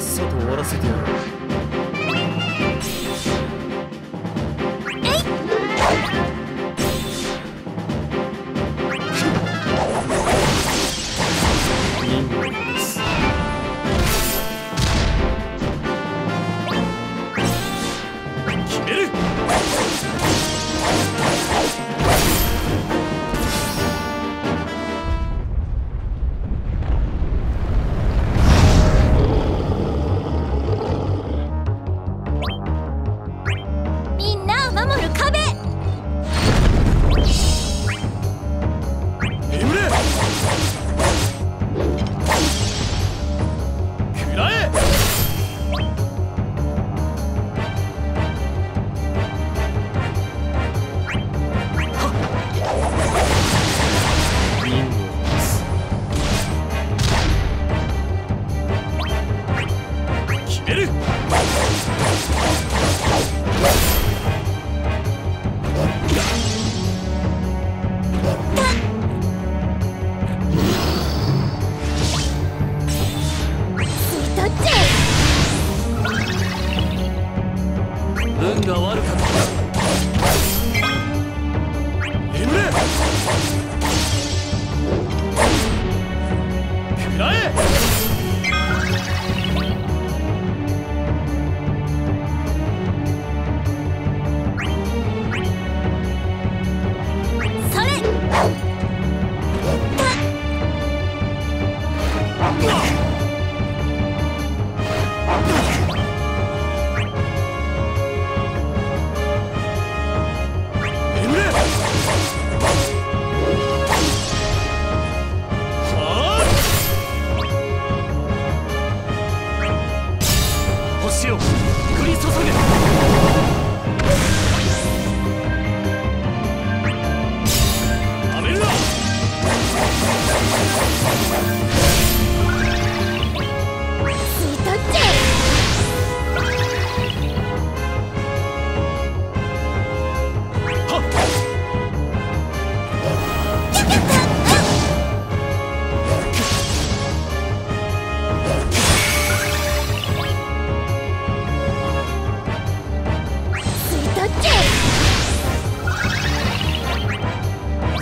さっさと終わらせてやる。守る壁運が悪かった。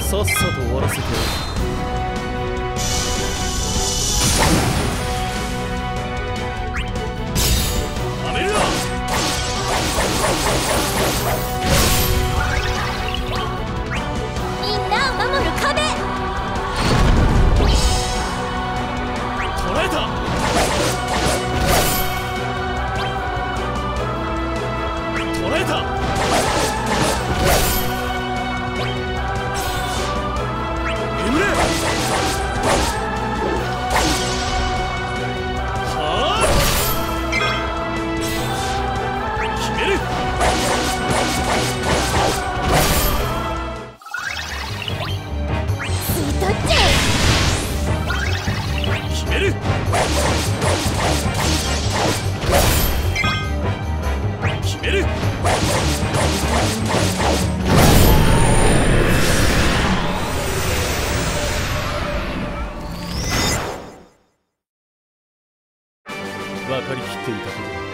さっさと終わらせてやるアメルラみんなを守る壁。捕らえた決める。分かりきっていたこと。だ